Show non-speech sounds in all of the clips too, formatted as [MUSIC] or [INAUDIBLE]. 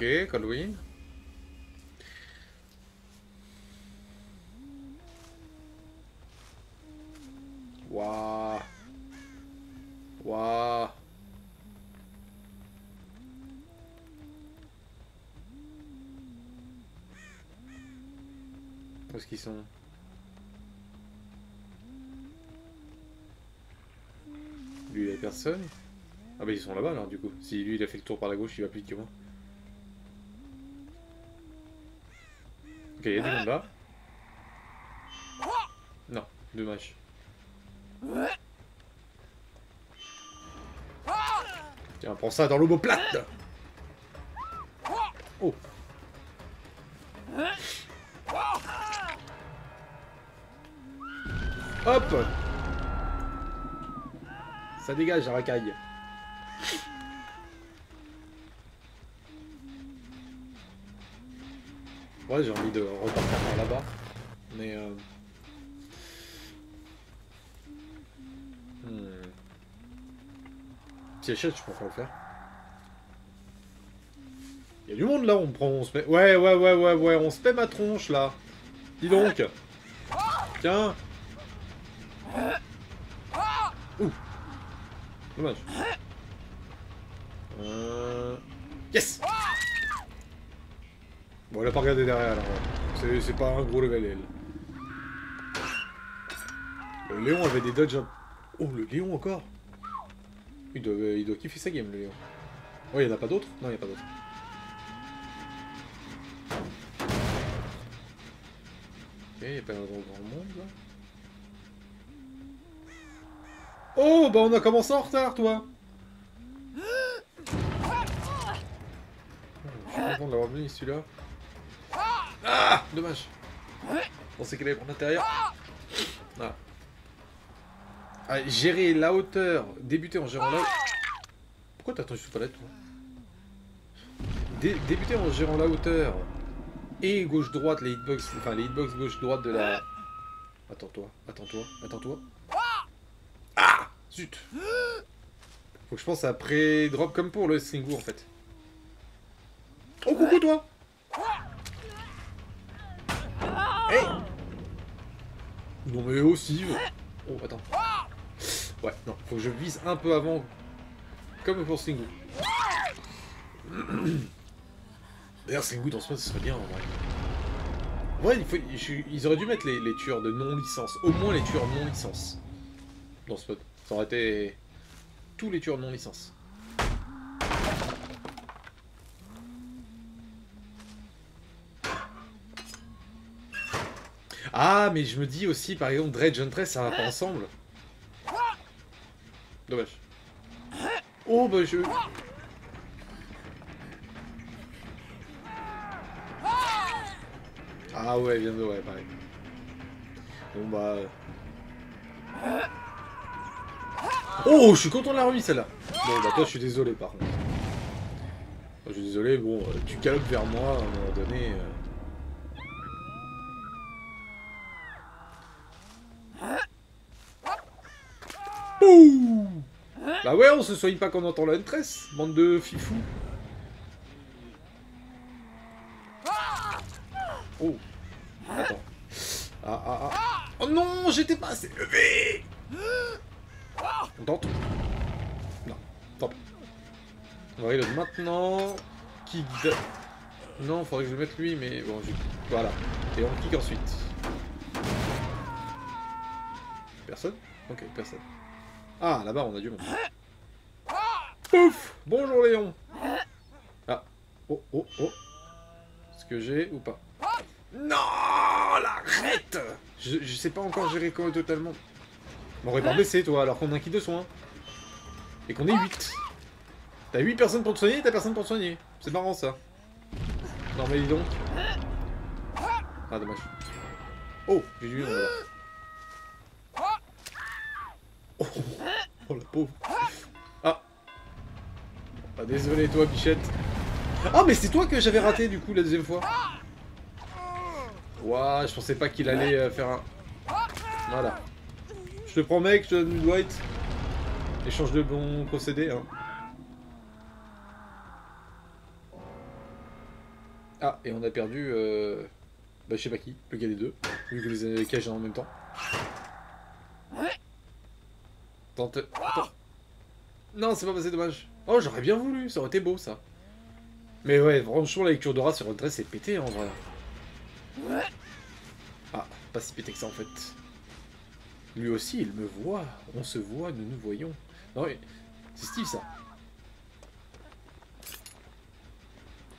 Ok, Colwyn. Waouh. Waouh. Où est-ce qu'ils sont? Lui, il a personne? Ah bah ils sont là-bas alors du coup. Si lui il a fait le tour par la gauche, il va plus vite que Ok, il y a. Non, dommage. Tiens, prends ça dans l'omoplate Oh Hop Ça dégage la racaille. Ouais, j'ai envie de repartir par là-bas. Mais... Euh... Hmm. Je préfère le faire. Il y a du monde là, on prend, on se met... Ouais, ouais, ouais, ouais, ouais, on se met ma tronche là. Dis donc. Tiens. Ouh. Dommage. Euh... Yes Bon, elle a pas regardé derrière, alors. C'est pas un gros level, elle. Le Léon avait des dodges... Oh, le Léon encore il doit, il doit kiffer sa game, le Léon. Oh, il n'y en a pas d'autres? Non, il n'y a pas d'autres. Ok, il n'y a pas grand monde, là. Oh, bah on a commencé en retard, toi oh, Je suis content de l'avoir mis, celui-là. Ah Dommage. On sait qu'elle est en intérieur. Ah. ah. gérer la hauteur. Débuter en gérant la... Pourquoi t'as attendu sous palette, toi Dé Débuter en gérant la hauteur et gauche-droite, les hitbox... Enfin, les hitbox gauche-droite de la... Attends-toi, attends-toi, attends-toi. Ah Zut Faut que je pense après drop comme pour le Slingo, en fait. Oh, coucou, toi Non mais aussi... Oh, attends. Ouais, non, faut que je vise un peu avant. Comme pour Slingo. [CLEARS THROAT] D'ailleurs, Slingo dans ce mode, ce serait bien, en vrai. Il faut, ils auraient dû mettre les, tueurs de non-licence. Au moins les tueurs non-licence. Dans ce mode. Ça aurait été... Tous les tueurs non-licence. Ah, mais je me dis aussi, par exemple, Dredge Huntress, ça va pas ensemble. Dommage. Oh, bah je... Ah ouais, vient de... Ouais, pareil. Bon, bah... Oh, je suis content de la remise, celle-là. Bon, bah toi, je suis désolé, par contre. Je suis désolé, bon, tu galopes vers moi, à un moment donné... Euh... Bah ouais, on se soigne pas quand on entend la Huntress, bande de fifous. Oh. Attends. Ah, ah, ah. Oh non, j'étais pas assez levé On tente Non, tant On va regarder maintenant. Kick. Non, faudrait que je le mette lui, mais bon, voilà. Et on kick ensuite. Personne? Ok, personne. Ah, là-bas, on a du monde. Pouf Bonjour Léon Ah. Oh, oh, oh. Est-ce que j'ai ou pas? Non L'arrête je, je sais pas encore gérer comment totalement. M'aurait pas baissé, toi, alors qu'on a un kit de soins. Et qu'on est 8. T'as 8 personnes pour te soigner, t'as personne pour te soigner. C'est marrant, ça. Non, mais dis donc. Ah, dommage. Oh, j'ai du Oh, oh la pauvre. Ah. désolé toi, bichette. Ah, mais c'est toi que j'avais raté du coup la deuxième fois. Ouah, je pensais pas qu'il allait euh, faire un... Voilà. Je te promets que je donne Dwight. Échange de bons procédés, hein. Ah, et on a perdu... Euh... Bah, je sais pas qui, le gars des deux, vu que les cages en même temps. Tente... Non, c'est pas passé, dommage. Oh, j'aurais bien voulu, ça aurait été beau, ça. Mais ouais, franchement, la lecture d'aura sur Huntress, c'est pété, en vrai. Ah, pas si pété que ça, en fait. Lui aussi, il me voit. On se voit, nous nous voyons. Non, c'est Steve, ça.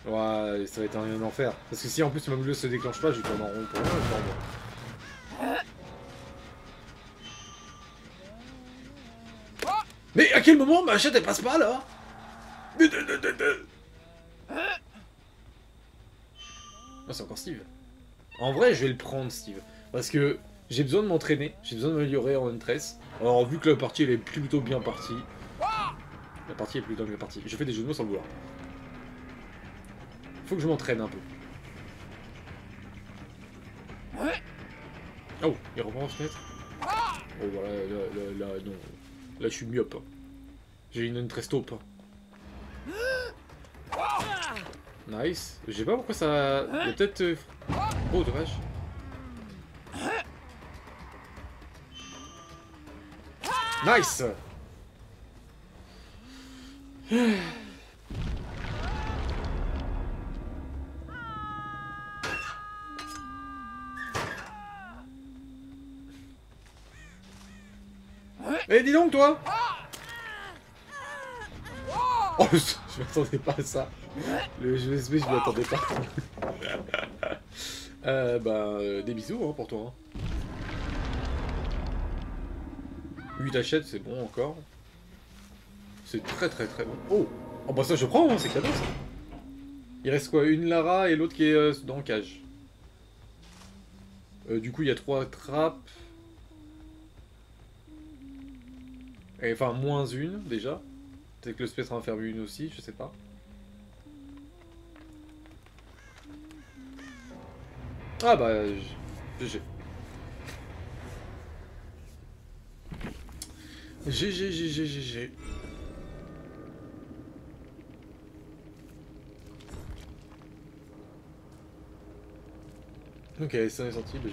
Ouais, ça va être un enfer. Parce que si en plus ma boule se déclenche pas, je vais tourner en rond pour rien. À quel moment ma chatte elle passe pas là Ah, c'est encore Steve. En vrai, je vais le prendre, Steve. Parce que j'ai besoin de m'entraîner, j'ai besoin de m'améliorer en N13. Alors, vu que la partie elle est plutôt bien partie. La partie est plutôt bien partie. Je fais des jeux de mots sans le vouloir. Faut que je m'entraîne un peu. Oh, il reprend en fenêtre. Oh voilà, là, là, non. Là, je suis myope. J'ai une très taupe. Nice. Je sais pas pourquoi ça... Peut-être... Euh, oh, dommage. Nice Eh, dis donc, toi Oh, je m'attendais pas à ça. Le USB, je m'y attendais pas. [LAUGHS] euh, bah, euh, des bisous hein, pour toi. 8 achètes, c'est bon encore. C'est très très très bon. Oh Oh bah ça je prends, hein, c'est cadeau ça. Il reste quoi Une Lara et l'autre qui est euh, dans le cage. Euh, du coup il y a trois trappes. enfin, moins une, déjà. Peut-être que le spectre en une aussi, je sais pas. Ah bah, GG. GG, GG, GG. Ok, ça est sorti, bah,